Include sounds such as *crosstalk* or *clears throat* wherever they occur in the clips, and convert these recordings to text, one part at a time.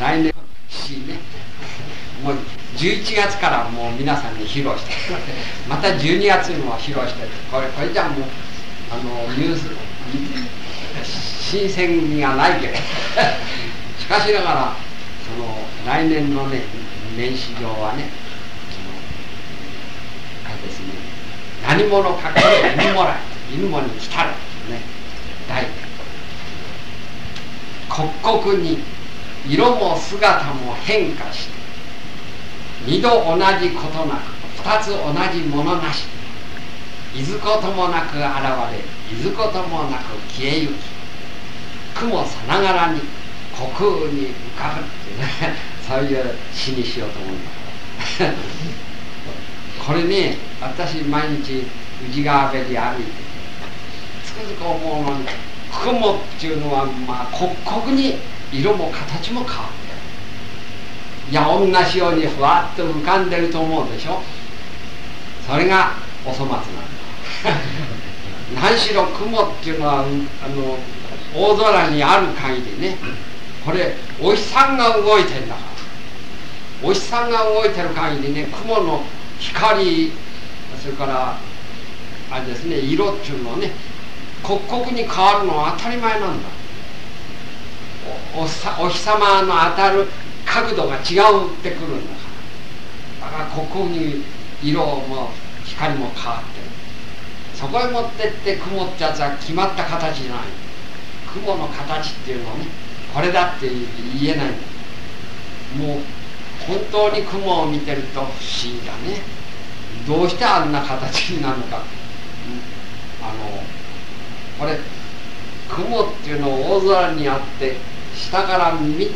来年しねもう11月からもう皆さんに披露して。また12月にも披露して。これこれじゃもうあのニュース新鮮味がないけど。しかしながらその来年のね年始上はねあれですね。何者かかる犬もらい犬もに来たるね。大刻々に色も姿も変化して二度同じことなく二つ同じものなしいずこともなく現れいずこともなく消えゆき雲さながらに虚空に浮かぶっていうね *laughs* そういう詩にしようと思うんだ。*laughs* これね私毎日宇治川辺に歩いててつくづく思うのに雲っていうのはまあ刻々に色も形も変わってるいや同じようにふわっと浮かんでると思うでしょ？それがお粗末なんだ。*laughs* 何しろ雲っていうのはあの大空にある限りねこれお日さんが動いてんだから。お日さんが動いてる限りね雲の光それからあれですね色っていうのはね刻々に変わるのは当たり前なんだ。お日様の当たる角度が違うってくるんだから。だからここに色も光も変わってる。そこへ持ってって雲ってやつは決まった形じゃない。雲の形っていうのはねこれだって言えない。もう本当に雲を見てると不思議だね。どうしてあんな形になるのか、あのこれ雲っていうのを大空にあって下から見る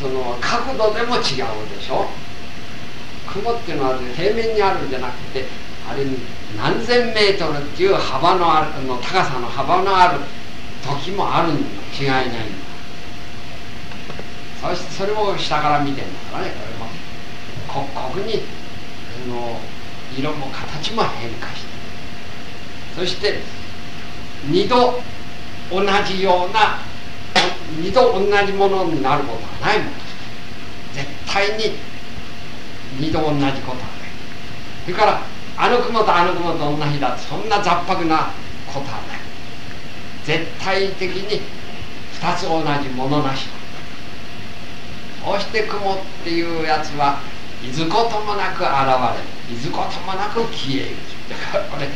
その角度でも違うでしょ？雲っていうのは平面にあるんじゃなくてあれに何千メートルっていう幅のあるの高さの幅のある時もあるんだ違いないんだ。そしてそれを下から見てんだからねこれも。刻々にその色も形も変化して。そして二度同じような二度同じものになることはない。もん絶対に二度同じことはないそれからあの雲とあの雲と同じだそんな雑白なことはない絶対的に二つ同じものなし。だそして雲っていうやつはいずこともなく現れいずこともなく消える。だからこれ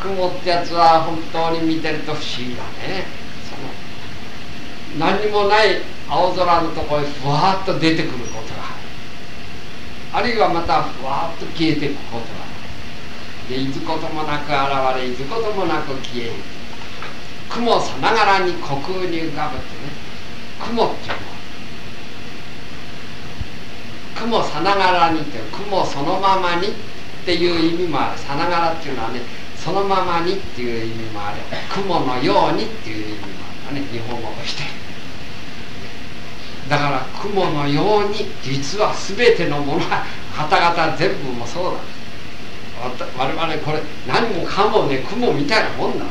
雲ってやつは本当に見てると不思議だね。何もない青空のところへふわっと出てくることがある。あるいはまたふわっと消えていくことがある。でいずこともなく現れいずこともなく消える。雲さながらに虚空に浮かぶってね。雲っていうのは雲さながらにって雲そのままにっていう意味もある。さながらっていうのはねそのままにっていう意味もある。雲のようにっていう意味もあるね。日本語として。だから雲のように実は全てのものは方々全部もそうだ。我々これ何もかもね雲みたいなもんだ。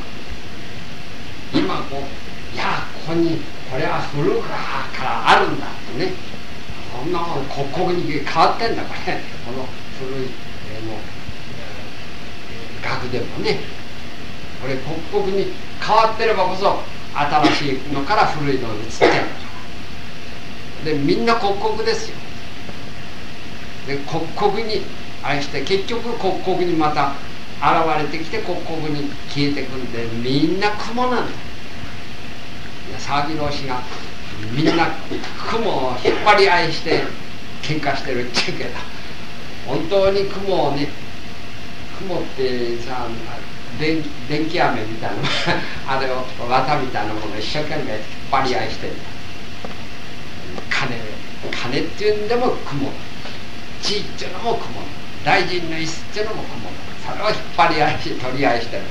今こういやここにこれは古くからあるんだってね。こんなもの刻々に変わってんだこれ。この古い、えー、もう、えー、学でもね。これ刻々に変わってればこそ新しいのから古いのに移ってるんだからでみんな刻々ですよ。で刻々に愛して結局刻々にまた現れてきて刻々に消えてくんでみんな雲なんだ。騒ぎのしがみんな雲を引っ張り合いして喧嘩してるっていうけど本当に雲をね雲ってさ電電気飴みたいなあれを綿みたいなものを一生懸命引っ張り合いしてる。金金っていうんでも雲。地っていうのも雲。大臣の椅子っていうのも雲。それを引っ張り合い取り合いしてる。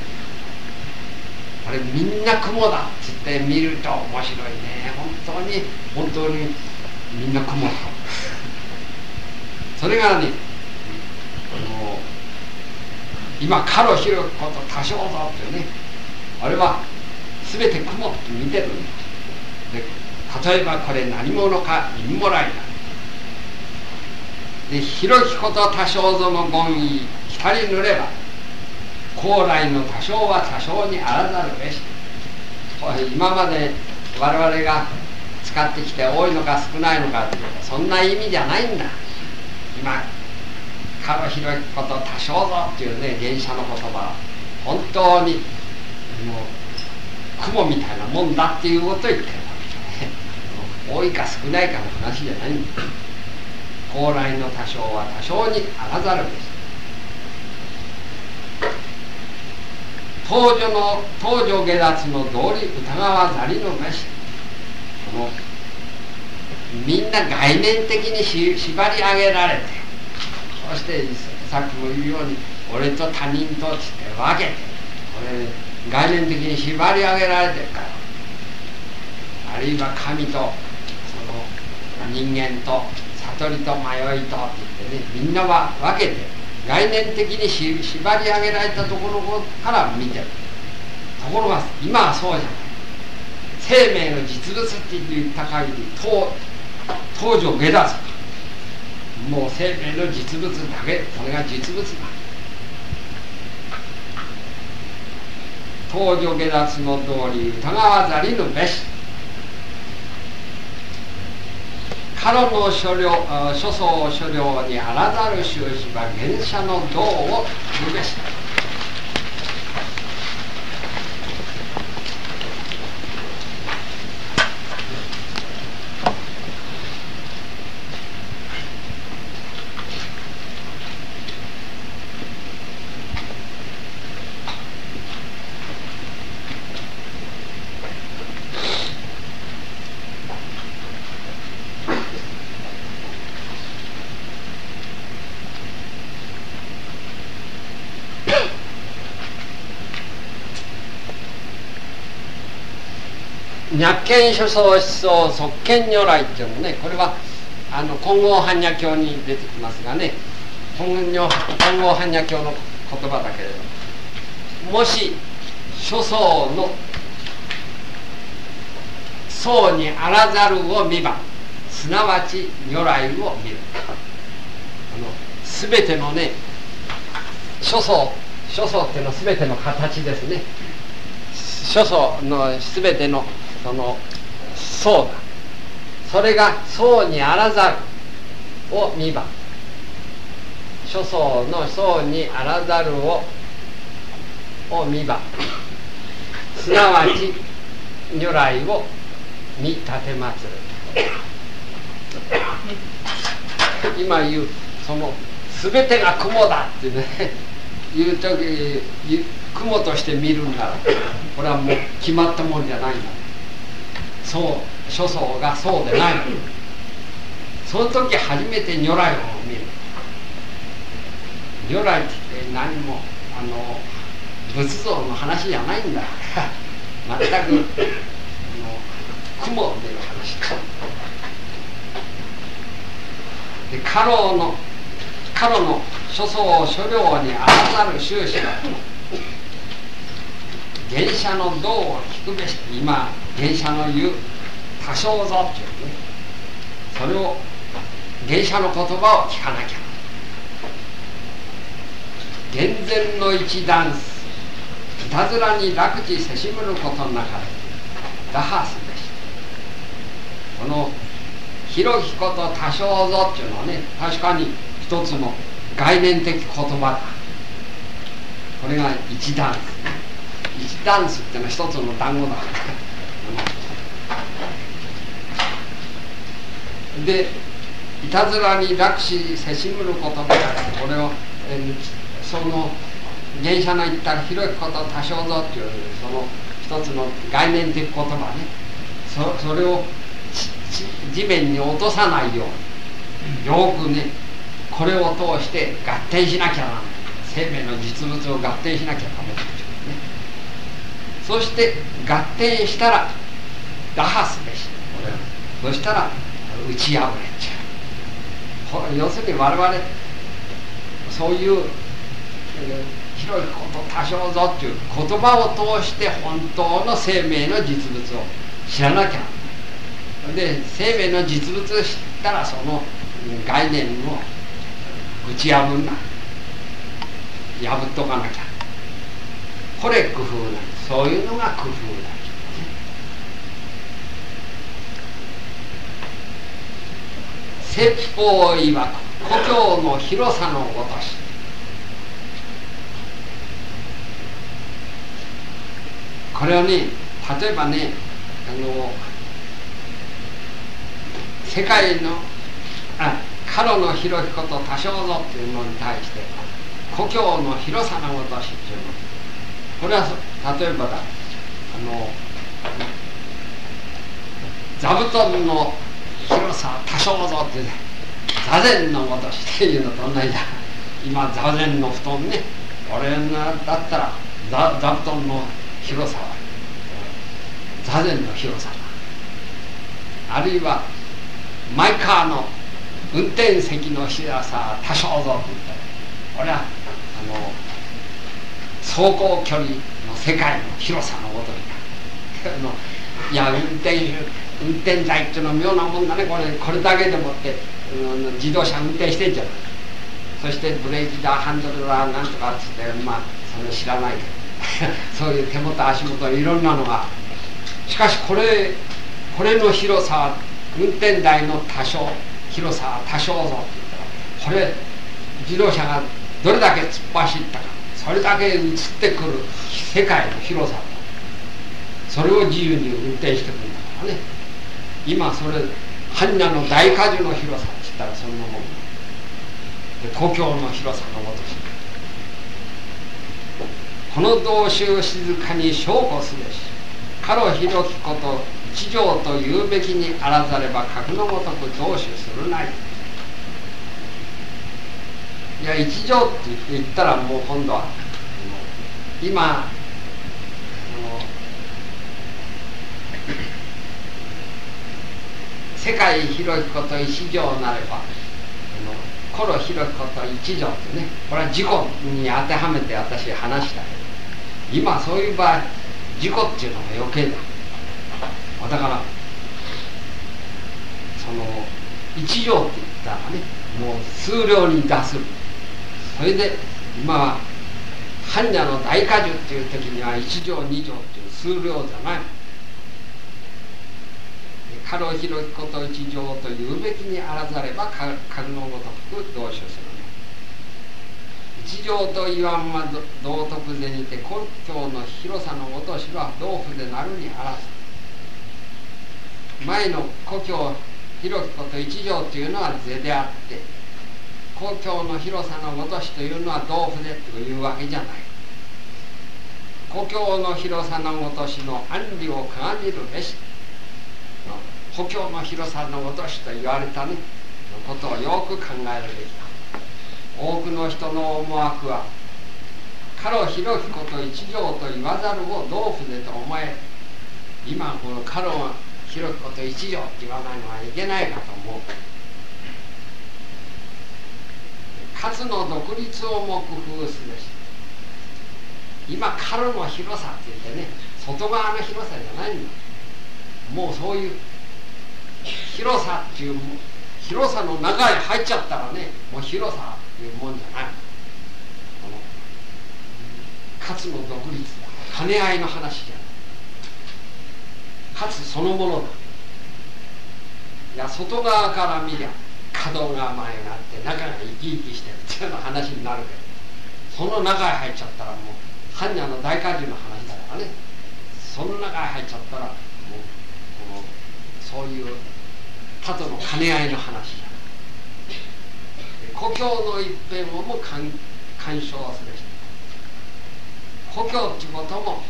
これみんな雲だっつって見ると面白いね。本当に本当にみんな雲だ。それがねあの今「かろひること多少ぞ」ってね。あれは全て雲って見てるんだ。例えばこれ何者か陰もらいだで広きこと多少ぞの言意光塗れば高麗の多少は多少にあらざるべし。今まで我々が使ってきて多いのか少ないのかっていうそんな意味じゃないんだ。今「かの広きこと多少ぞ」っていうね原写の言葉は本当にもう雲みたいなもんだっていうことを言ってる。多いか少ないかの話じゃないんだ高麗の多少は多少にあらざるべし東女の東女下脱の道理疑わざりのべしこのみんな概念的にし縛り上げられてそしてさっきも言うように俺と他人とって分けてこれ概念的に縛り上げられてるから。あるいは神と人間と悟りと迷いとって言ってねみんなは分けて概念的に縛り上げられたところから見てるところが今はそうじゃない生命の実物って言った限り東東条下脱もう生命の実物だけこれが実物だ東条下脱の通り疑わざりぬべしカロの所領諸相所領にあらざる習字は原社の道を言うべし脈見諸相思想即見如来っていうのねこれはあの金剛般若経に出てきますがね金剛般若経の言葉だけれどもし諸相の相にあらざるを見ばすなわち如来を見る。あの全てのね諸相諸相っていうのは全ての形ですね。諸相の全てのその層だ。それが層にあらざる。を見ば。諸層の層にあらざるをを見ば。すなわち如来を見立てまつる。今言うその全てが雲だってね言う時雲として見るんならこれはもう決まったもんじゃないんだ。そう諸相がそうでない。その時初めて如来を見る。如来って何もあの仏像の話じゃないんだ。全くあの雲を見る話で家老の家老の諸相諸領にあらざる修士が原社の道を聞くべし。今原社の言う多少ぞっていうねそれを原社の言葉を聞かなきゃ。厳然の一ダンスいたずらに楽地せしむることの中で打破すべし。この広きこと多少ぞっていうのはね確かに一つの概念的言葉だ。これが一ダンス一ダンスっていうのは一つの単語だでいたずらに楽しせしむる言葉だこれを、え、その原社の言ったら広いこと多少ぞっていうその一つの概念的言葉ねそそれを地面に落とさないようによくねこれを通して合点しなきゃならない生命の実物を合点しなきゃダメそして合点したら打破すべし。そしたら打ち破れちゃう。要するに我々そういう広いこと多少ぞっていう言葉を通して本当の生命の実物を知らなきゃ。で生命の実物を知ったらその概念を打ち破んな。破っとかなきゃ。これ工夫なんですそういうのが工夫だ。説法いわく故郷の広さのごとし。これはね例えばねあの世界のあカロの広いこと多少ぞっていうのに対して故郷の広さのごとしっていうの。これは例えばだあの座布団の広さ多少ぞって座禅のごとしっていうのと同じだ。今座禅の布団ね俺だったら座座布団の広さは座禅の広さあるいはマイカーの運転席の広さ多少ぞって言ったらこれはあの走行距離の世界の広さのごとにいや運転手運転台っていうのは妙なもんだね。これこれだけでもって、うん、自動車運転してんじゃないそしてブレーキだハンドルだなんとかっつってまあそれ知らないけど。*laughs* そういう手元足元いろんなのが。しかしこれこれの広さは運転台の多少広さは多少ぞって言ったらこれ自動車がどれだけ突っ走ったか。それだけ移ってくる世界の広さ。それを自由に運転してくるんだからね。今それ般若の大荷樹の広さって言ったらそんなもん。で故郷の広さのごとし。この同士を静かに証拠すべし。かろ広きこと一条と言うべきにあらざれば格のごとく同士するない。いや一条って言ったらもう今度は今の世界広いこと一条なれば心広いこと一条ってねこれは自己に当てはめて私話したけど今そういう場合自己っていうのが余計だ。だからその一条って言ったらねもう数量に出すそれで今は般若の大荷樹っていう時には一条二条っていう数量じゃない。かろう広きこと一条というべきにあらざればかのごとく同種する。一条と言わんま道徳でにて故郷の広さのごとしは同府でなるにあらず。前の故郷広きこと一条というのは是であって故郷の広さのごとしというのは同府でというわけじゃない。故郷の広さのごとしの安理を鑑みるべし故郷の広さのごとしと言われたねのことをよく考えるべきだ。多くの人の思惑はかろ広きこと一条と言わざるを同筆と思え今このかろ広きこと一条って言わないのはいけないかと思う。かつの独立をも工夫すべし今かろの広さって言ってね外側の広さじゃないんだ。もうそういう広さっていう広さの中へ入っちゃったらねもう広さっていうもんじゃない。この勝の独立だ。兼ね合いの話じゃない。勝そのものだ。いや外側から見りゃ角が前があって中が生き生きしてるっていうような話になるけどその中へ入っちゃったらもう般若の大荷重の話だからね。その中へ入っちゃったらもうこのそういう他との兼ね合いの話じゃ故郷の一辺をも干干渉するし。故郷ってことも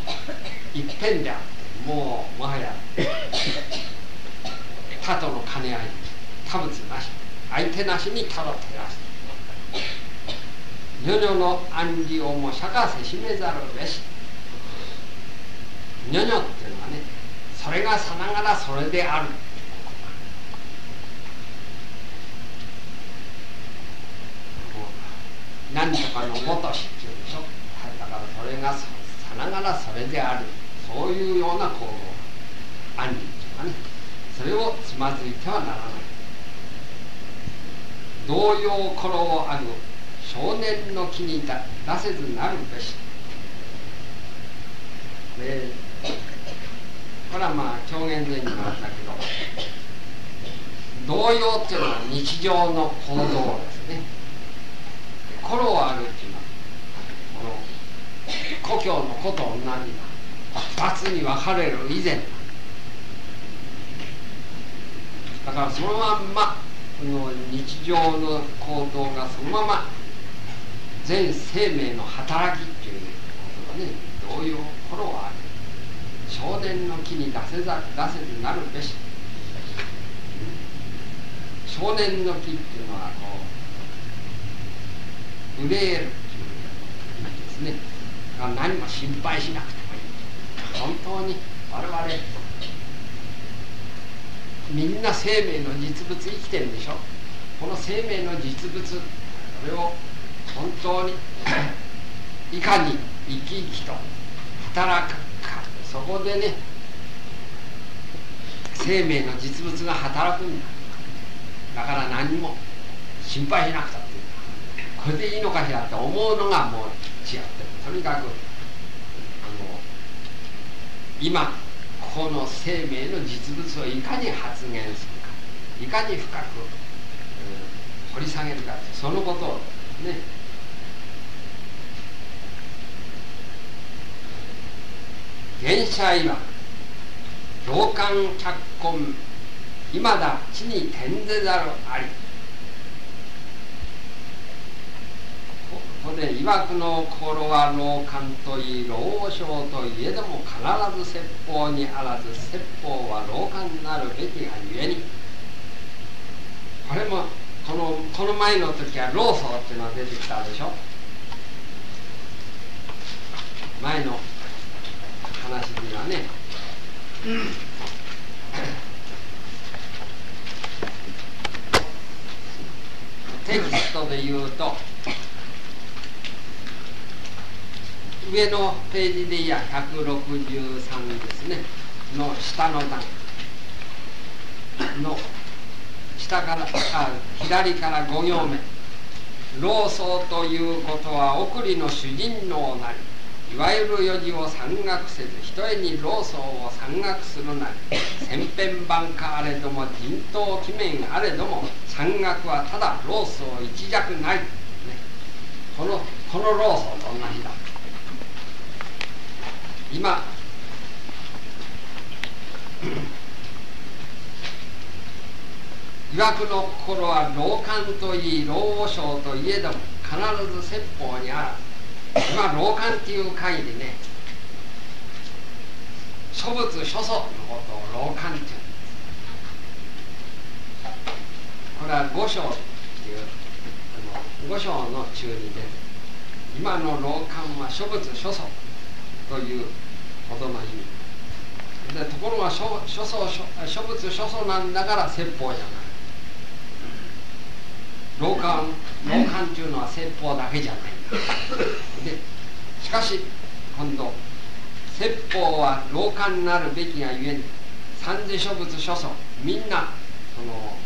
一辺であってもうもはや他との兼ね合い他物なし。相手なしにただ照らす女々の暗理をも釈迦せしめざるべし。女々っていうのはねそれがさながらそれである。何とかのごとしっていうでしょ。だからそれがさながらそれである。そういうような行動。暗理っていうかねそれをつまずいてはならない。同様頃をある少年の気に出せずなるべし。でこれはまあ狂言前にもあったけど動揺っていうのは日常の行動ですね。頃をあるっていうのはこの故郷の子と同じだ。二つに分かれる以前。だからそのまんまの日常の行動がそのまま全生命の働きっていうことがね同様頃はある。少年の木に出せざ出せずなるべし。少年の木っていうのはこう憂えるっていう意味ですね。何も心配しなくてもいい。本当に我々みんな生命の実物生きてるでしょ？この生命の実物これを本当に *clears throat* いかに生き生きと働くか。そこでね生命の実物が働くんだ。だから何も心配しなくたってこれでいいのかしらって思うのがもう違ってとにかくあの今この生命の実物をいかに発現するかいかに深く、うん、掘り下げるかそのことをね。原社曰老官脚根いまだ地に転ぜざるあり。ここで曰くの心は老官といい老将といえども必ず説法にあらず説法は老官なるべきがゆえにこれもこのこの前の時は老僧っていうのが出てきたでしょ？前の話にはね、テキストで言うと上のページでいや163ですね。の下の段。の下からあ左から5行目。老僧ということは送りの主人のなり。いわゆる四字を山岳せずひとえに老僧を山岳するなり。千変万化あれども人頭鬼面あれども山岳はただ老僧一弱ない、ね、このこの老僧と同じだ。今。曰くの心は老官といい老将といえども必ず説法にある今老官っていう会でね諸仏諸祖のことを老官っていう。んですこれは五章っていうあの五章の中に出て今の老官は諸仏諸祖ということの意味でところが諸諸祖諸仏諸祖なんだから説法じゃない老官老官っていうのは説法だけじゃないでしかし今度説法は老官なるべきがゆえに三世諸仏諸祖みんなその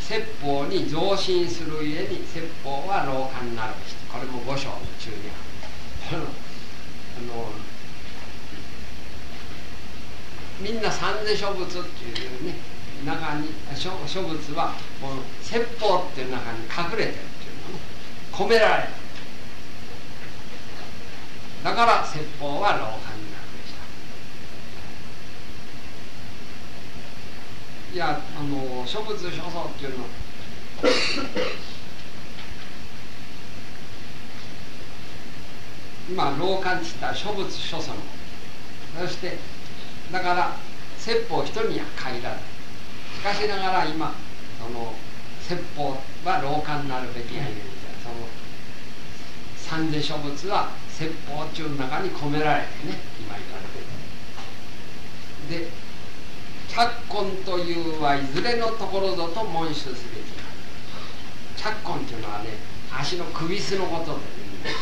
説法に増進するゆえに説法は老官なるべしこれも五章の中にあるあのみんな三世諸仏っていうね中に諸諸仏はこの説法っていう中に隠れてるっていうのね込められるだから説法は老漢になるでしたいやあの諸仏諸祖っていうの今老漢って言ったら諸仏諸祖のそしてだから説法一人には限らない。しかしながら今その説法は老漢になるべきやいるその三世諸仏は説法中の中に込められてね今言われてる。で脚根というはいずれのところぞと問出すべき脚根というのはね足の首すのことで、ね、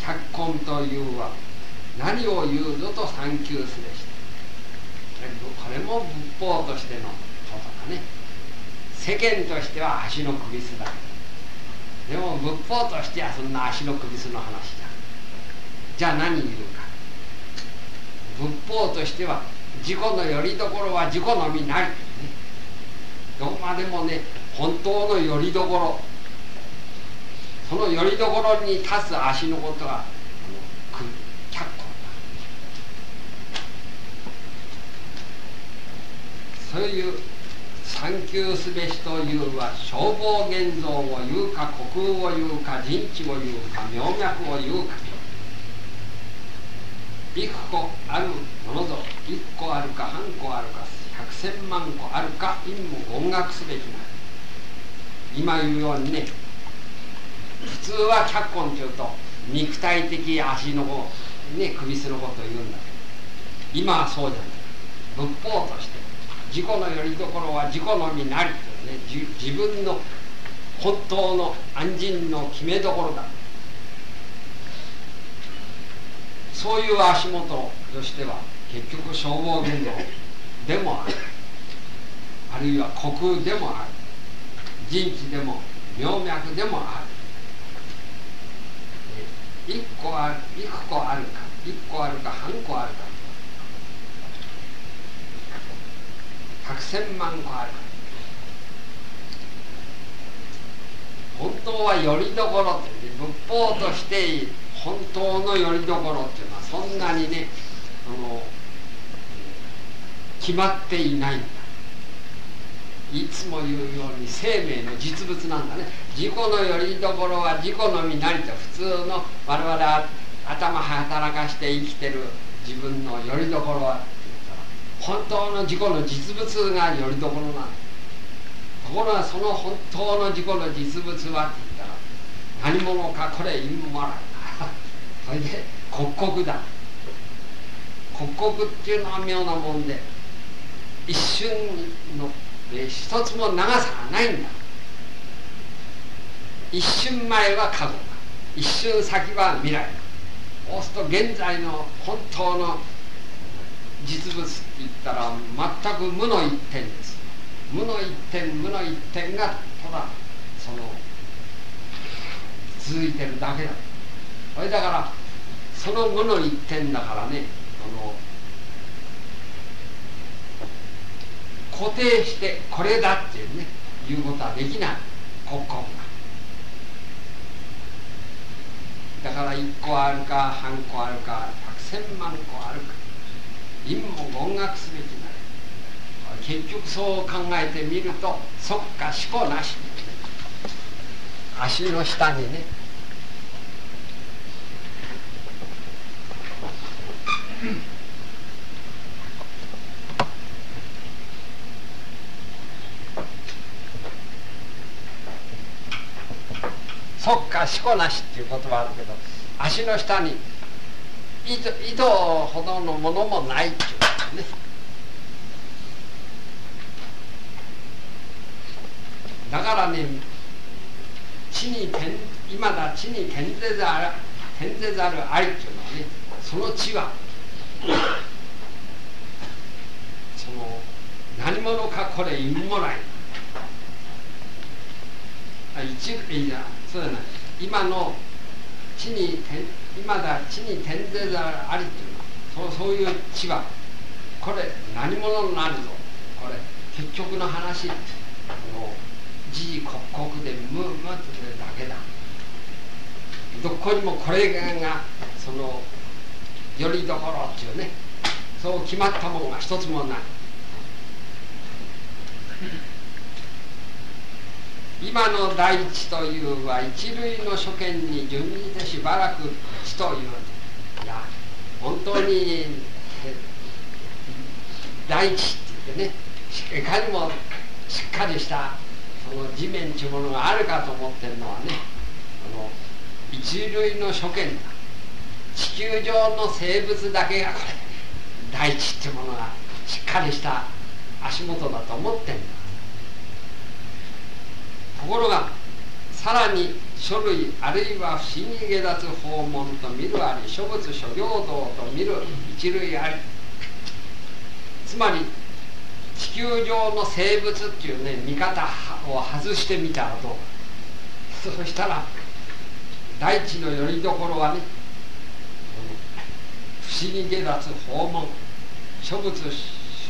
脚根というは何を言うぞと探求すべし。これも仏法としてのことだね。世間としては足の首すだでも仏法としてはそんな足の首すの話じゃ。じゃあ何言うか。仏法としては自己のよりどころは自己のみなり、どこまでもね本当のよりどころそのよりどころに立つ足のことは脚光だそういう探求すべしというは消防現像を言うか虚空を言うか人知を言うか妙脈を言うか一個あるものぞ一個あるか半個あるか百千万個あるか陰も音楽すべきな今言うようにね普通は脚根というと肉体的足の方ね首すること言うんだけど今はそうじゃない。仏法として自己のよりどころは自己のみなりね自分の本当の安心の決めどころだ。そういう足元としては結局消防言動でもある。あるいは虚空でもある。人知でも妙脈でもある。一個ある幾個あるか一個あるか半個あるか。百千万個ある。本当はよりどころって仏法として本当のよりどころっていうのはそんなにねあの決まっていないんだ。いつも言うように生命の実物なんだね。自己のよりどころは自己の身なりと普通の我々頭働かして生きてる自分のよりどころは本当の自己の実物がよりどころなんだ。ところがその本当の自己の実物はって言ったら何者かこれ陰もらそれで刻々だ。刻々っていうのは妙なもんで一瞬ので一つも長さがないんだ。一瞬前は過去だ。一瞬先は未来だ。そうすると現在の本当の実物って言ったら全く無の一点です。無の一点無の一点がただその続いてるだけだ。それだからその無の一点だからねあの固定してこれだっていうねいうことはできない。国国が。だから1個あるか半個あるか百千万個あるか。陰も音楽すべきなる結局そう考えてみるとそっか思考なし、足の下にね。そっかしこなしっていう言葉あるけど足の下に糸糸ほどのものもないっていうね。だからね地に転今だ地に転ぜざる転ぜざるありっていうのはねその地はその何者かこれ意味もない。あ一いやそうじゃな。い今の地に今だ地に転ぜざありっていうのはそうそういう地はこれ何者になるぞこれ結局の話この時事刻々で無無ってだけだ。どこにもこれがそのよりどころっていうね。そう決まったものが一つもない。今の大地というは一類の諸見に準じてしばらく地といういや本当に大地って言ってねいかにもしっかりしたその地面というものがあるかと思ってるのはねあの一類の諸見だ。地球上の生物だけがこれ大地ってものがしっかりした足元だと思ってんだ。ところがさらに書類あるいは不思議下脱訪問と見るあり諸物諸行道と見る一類あり。つまり地球上の生物っていうね見方を外してみたらどうそしたら大地のよりどころはね不思議下脱訪問諸仏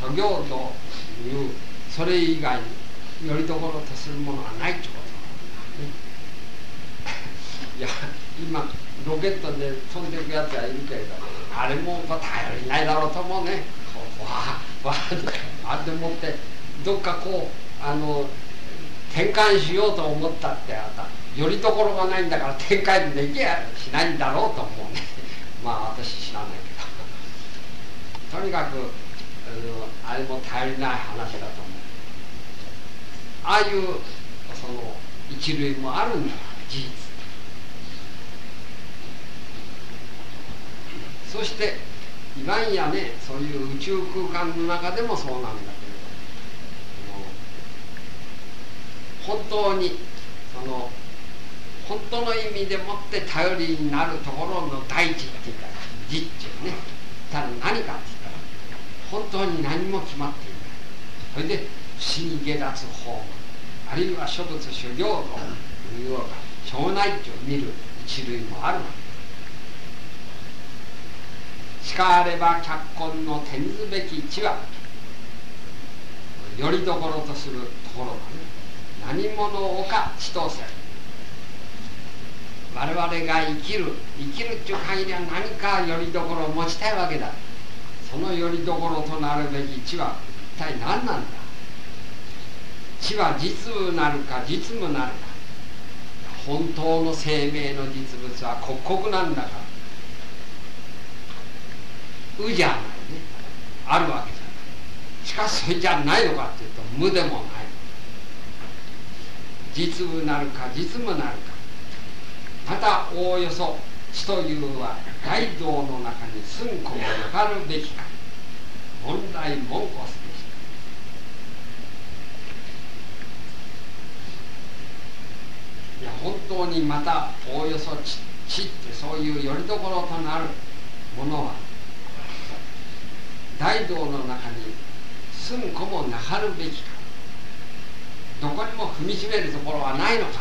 諸行というそれ以外によりどころとするものはないってこと。ね。いや今ロケットで飛んでいくやつはいるけれどあれも頼りないだろうと思うね。わあわあって思ってどっかこうあの転換しようと思ったってあたよりどころがないんだから転換できやしないんだろうと思うね。まあ私知らないけど。とにかくあれも頼りない話だと思う。ああいうその一類もあるんだ事実。そして今やねそういう宇宙空間の中でもそうなんだけれど本当にその本当の意味でもって頼りになるところの大地って言ったら実っていうね。ただ何かって言ったら本当に何も決まっていない。それで不思議下脱法。あるいは諸仏修行というような小内地を見る一類もあるわけ叱れば脚根の転ずべき地はよりどころとするところがね何者をか地とせ我々が生きる生きるっていう限りは何かよりどころを持ちたいわけだそのよりどころとなるべき地は一体何なんだ地は実務なるか実務なるか。本当の生命の実物は刻々なんだから。うじゃないね。あるわけじゃない。しかしそれじゃないのかっていうと無でもない。実務なるか実務なるか。またおおよそ死というは大道の中に寸子もかかるべきか。問題文句すべしいや本当にまたおおよそ地ってそういうよりどころとなるものは大道の中に住む子もなはるべきか。どこにも踏みしめるところはないのか。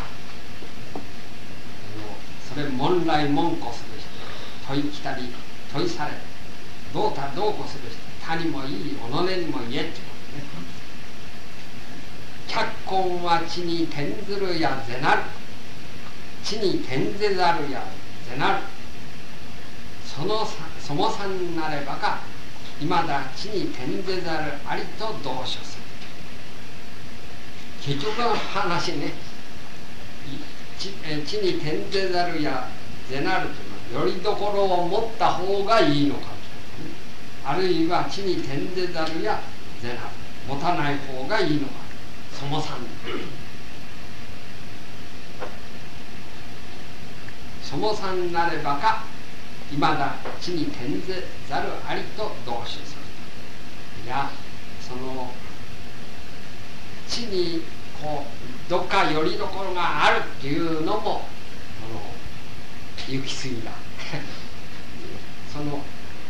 それ問来文句する人問い来たり問いされどうたどうこする人他にもいい己にも言えってことね。脚根は地に転ずるやぜなる。地に転ぜざるやぜなるそのそもさんなればかいまだ地に転ぜざるありと同書する結局の話ね地地に転ぜざるやぜなるというのはよりどころを持った方がいいのかあるいは地に転ぜざるやぜなる持たない方がいいのかそもさんそもさんなればかいまだ地に転ぜざるありと同種する。いやその地にこうどっかよりどころがあるっていうのもこの行き過ぎだ。*laughs* その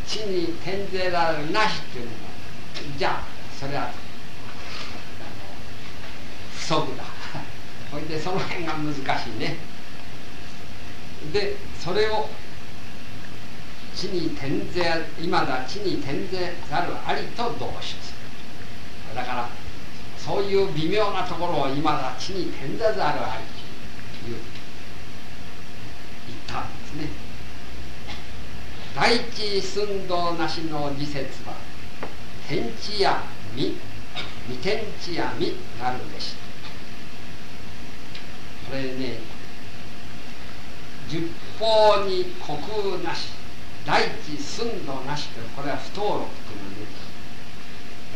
地に転ぜられるなしっていうのもじゃあそれは不足だ。*laughs* ほいでその辺が難しいね。でそれを地に転ぜ今だ地に転ぜざるありと同種する。だからそういう微妙なところを今だ地に転ぜざるありという言ったんですね。第一寸道なしの時節は天地や未未天地や未なるべし。これね十方に虚空なし第一寸度なしとこれは不登録と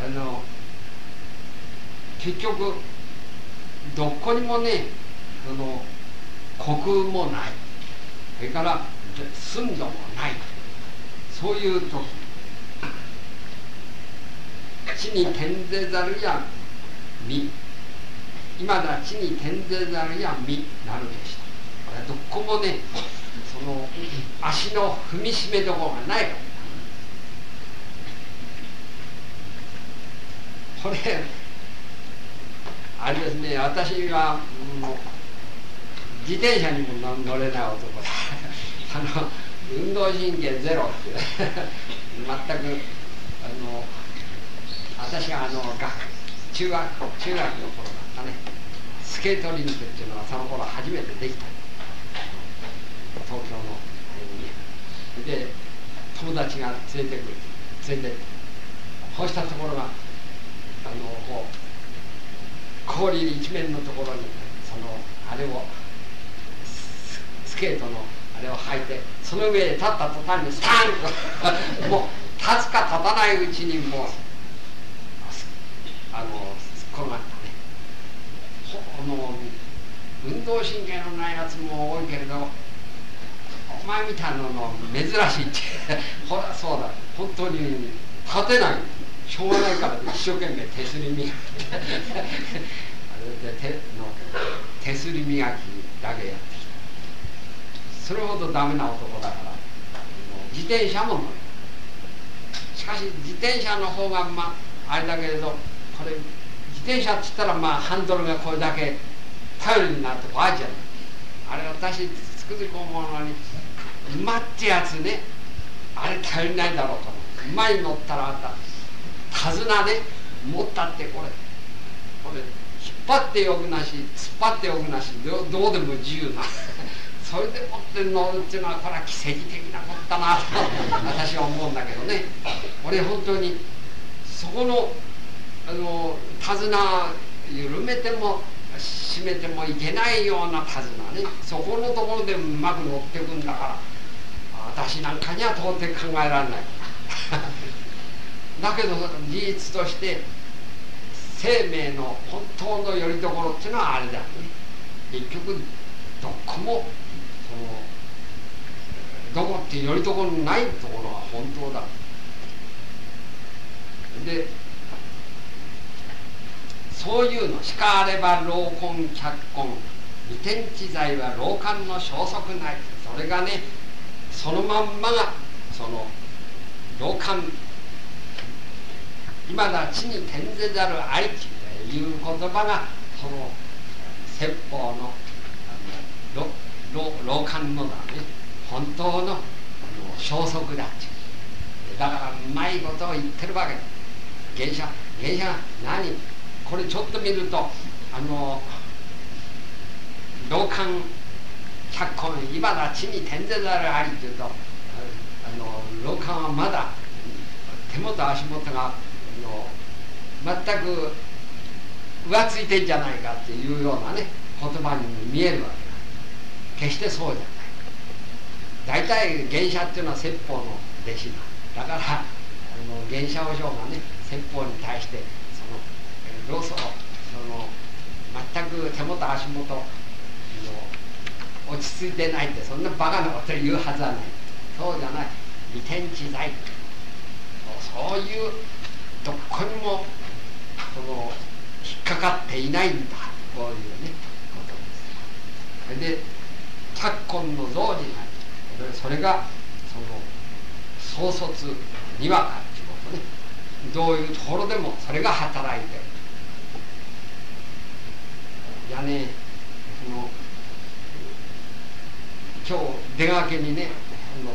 い。うのはねあの結局どこにもねその虚空もない。それから寸度もない。そうい。う時地に転ぜざるや身今だ地に転ぜざるや身なるでしたどこもねその足の踏みしめどころがないわけだ。これあれですね私はもう自転車にも乗れない男だ。*laughs* あの運動神経ゼロって *laughs* 全くあの私があの学中学中学の頃だったね。スケートリンクっていうのはその頃初めてできた。東京ので友達が連れてくる。連れてこうしたところがあのこう氷一面のところにそのあれをスケートのあれを履いてその上で立った途端にスタンと *laughs* もう立つか立たないうちにもうあの転がったね。あの運動神経のないやつも多いけれど前みたいなの珍しいってほらそうだ。本当に立てないしょうがないから一生懸命手すり磨きあれで手の手すり磨きだ。けやってきたそれほどダメな男だ。から自転車も乗るしかし自転車の方がまああれだ。けれどこれ自転車っつったらまあハンドルがこれだ。け頼りになるとこあるじゃないあれ私つくづく思うのに馬ってやつねあれ頼りないだろうと馬に乗ったらあんた手綱ね持ったってこれこれ引っ張ってよくなし突っ張ってよくなしどどうでも自由な。*laughs* それでもって乗るっていうのはこれは奇跡的なことだな。と *laughs* 私は思うんだけどね。俺本当にそこのあの手綱緩めても締めてもいけないような手綱ね。そこのところでうまく乗ってくんだから。私なんかには到底考えられない。*laughs* だけど事実として生命の本当のよりどころっていうのはあれだ。ね結局どこもそのどこってよりどころないところは本当だ。でそういうのしかあれば老根脚根二天地罪は老漢の消息ない。それがねそのまんまがその老漢今だ地に転ぜざるありという言葉がその説法の老漢のだね本当の消息だってだからうまいことを言ってるわけ。芸者芸者何？これちょっと見るとあの老漢百個今だ地に転ぜざるありっていうとあの老漢はまだ手元足元がの全く浮ついてんじゃないかっていうようなね言葉に見えるわけだ決してそうじゃない大体芸者っていうのは説法の弟子だだからあの芸者和尚がね説法に対してそのどうぞその全く手元足元落ち着いてないってそんなバカなこと言うはずはない。そうじゃない。二天地在。そういうどこにもその引っかかっていないんだ。こういうねことです。それで昨今の像になるそれがその創卒にわかっていうことね。どういうところでもそれが働いてる。屋根その今日出がけにねあの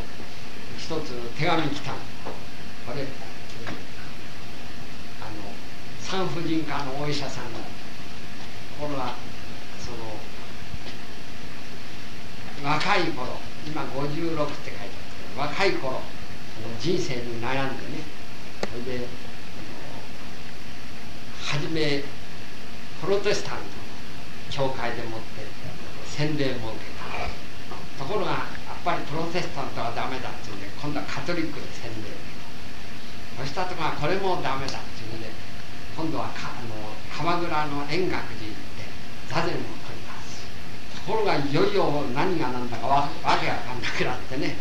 一つ手紙来た。のこれ産婦人科のお医者さんがこれはその若い頃今56って書いてある若い頃人生に悩んでねそれで初めプロテスタントの教会でもって洗礼も受けたところがやっぱりプロテスタントはダメだっていうんで今度はカトリックで洗礼そしたとかこれもダメだっていうんで今度はかあの鎌倉の円覚寺に行って座禅を取ります。ところがいよいよ何が何だかわわけわかんなくなってね。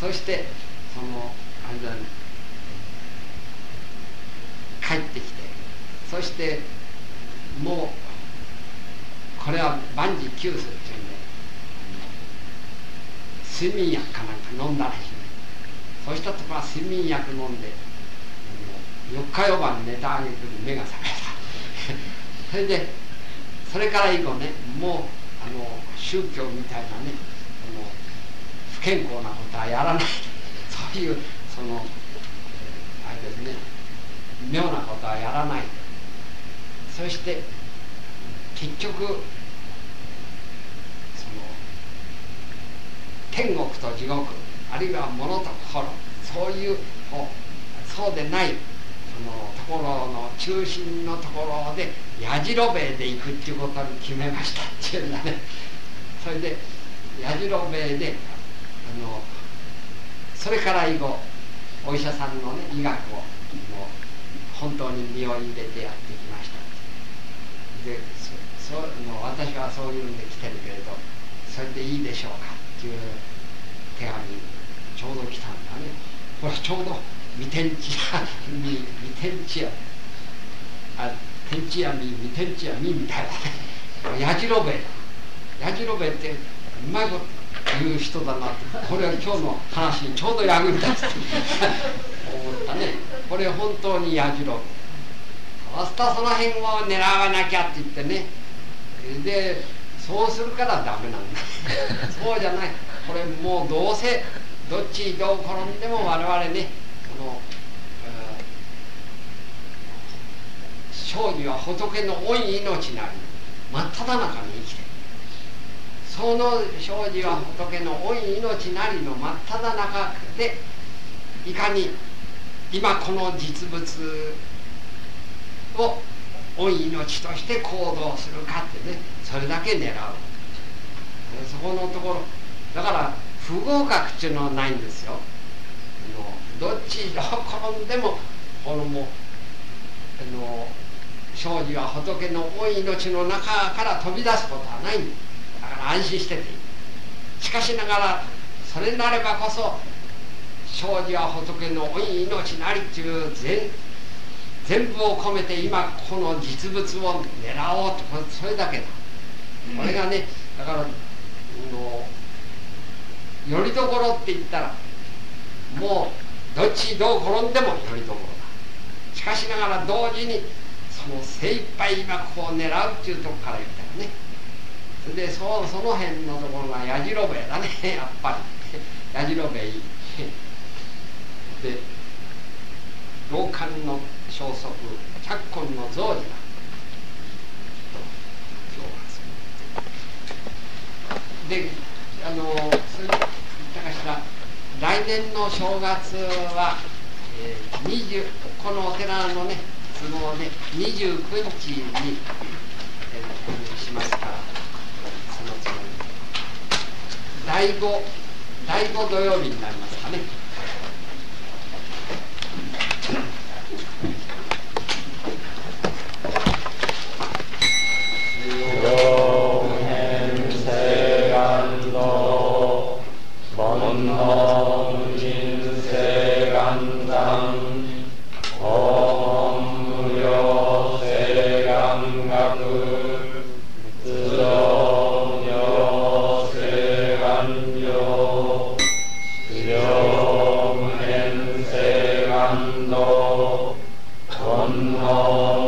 そしてそのあれだね帰ってきて。そしてもうこれは万事休すっていう睡眠薬かなんか飲んだらしいそうしたところは睡眠薬飲んで4日4晩寝たあげくに目が覚めたそれでそれから以降ねもうあの宗教みたいなねあの不健康なことはやらないそういうそのあれですね妙なことはやらないそして結局その天国と地獄あるいは物と心そういうそうでないそのところの中心のところでやじろべえで行くっていうことに決めましたっていうんだね。*laughs* それでやじろべえであのそれから以後お医者さんのね医学をもう本当に身を入れてやってきました。でそその私はそういうんで来てるけれどそれでいいでしょうかっていう手紙ちょうど来たんだね。これちょうど未天地や未天地やあ天地や未天地や未みたいなね。やじろべえや。じろべえってうまいこと言う人だな。ってこれは今日の話にちょうど役に立つ。と思ったね。これ本当にやじろべえ明日その辺を狙わなきゃって言ってね。でそうするからダメなんだ。*laughs* そうじゃないこれもうどうせどっちどう転んでも我々ねこの、生児は仏の恩命なり真っ只中に生きてその生児は仏の恩命なりの真っ只中でいかに今この実物を恩命として行動するかってねそれだけ狙う。そこのところだから不合格っていうのはないんですよ。どっちど転んでもこのもうあの生児は仏の恩命の中から飛び出すことはない。だから安心してていい。しかしながらそれなればこそ生児は仏の恩命なりっていう全全部を込めて今この実物を狙おうと。それだけだ。これがねだからのよりどころって言ったらもうどっちどう転んでもよりどころだ。しかしながら同時にその精一杯今こう狙うっていうとこから言ったらね。それでそその辺のところがやじろべえだね *laughs* やっぱり。やじろべえで老漢の消息着根の増時だ。であのそう。いったかしら来年の正月は、えー、20このお寺のね都合で29日に、えー、しますか。らそのつもり第5第5土曜日になりますかね。 도 원호